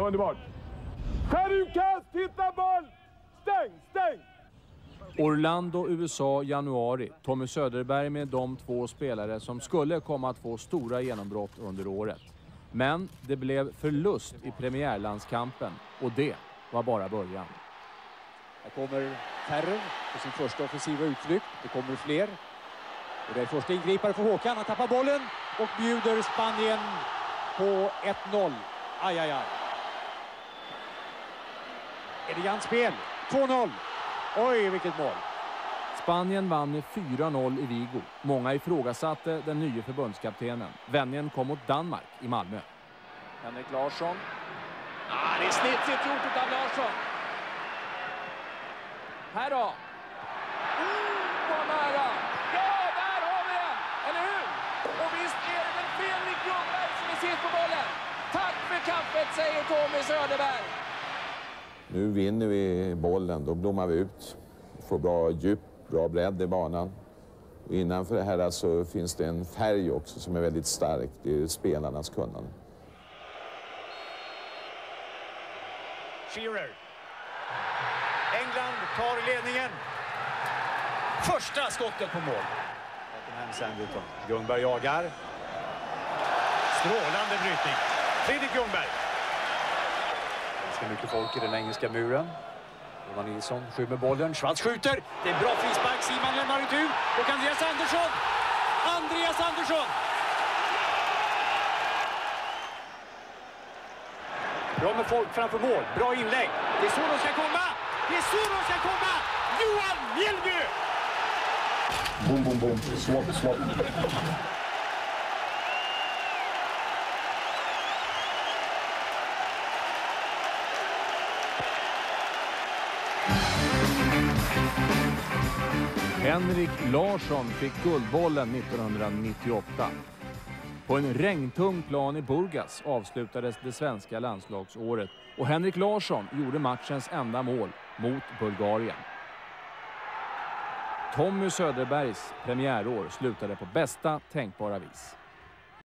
Underbart. Kast, hitta boll! Stäng, stäng! Orlando, USA, januari. Tommy Söderberg med de två spelare som skulle komma att få stora genombrott under året. Men det blev förlust i premiärlandskampen och det var bara början. Här kommer Terrer på sin första offensiva utflykt. Det kommer fler. Och det är första ingripare för Håkan. Han tappar bollen och bjuder Spanien på 1-0. Aj, aj, aj. Elegant spel. 2-0. Oj, vilket mål. Spanien vann med 4-0 i Vigo. Många ifrågasatte den nya förbundskaptenen. Vändningen kom mot Danmark i Malmö. Henrik Larsson. Ah, det är snitsigt gjort av Larsson. Här då! Mm, vad nära! Ja, där har vi den! Eller hur? Och visst är det väl Fredrik Ljungberg som är sist på bollen? Tack för kaffet, säger Tommy Söderberg. Nu vinner vi bollen, då blommar vi ut. Får bra djup, bra bredd i banan. Och innanför det här så finns det en färg också som är väldigt stark. Det är spelarnas kunnande. Shearer. England tar ledningen. Första skottet på mål. Tottenham Ljungberg jagar. Strålande brytning. Fredrik Ljungberg. Ganska mycket folk i den engelska muren. Johan Nilsson skymmer bollen. Schwarz skjuter. Det är en bra frispark. Simon lämnar retur. Och Andreas Andersson. Andreas Andersson. Bra med folk framför mål. Bra inlägg. Det är så de ska komma. Det är så de ska komma. Johan Mjällby! Boom, boom, boom. Swap, swap. Henrik Larsson fick Guldbollen 1998. På en regntung plan i Burgas avslutades det svenska landslagsåret och Henrik Larsson gjorde matchens enda mål mot Bulgarien. Tommy Söderbergs premiärår slutade på bästa tänkbara vis.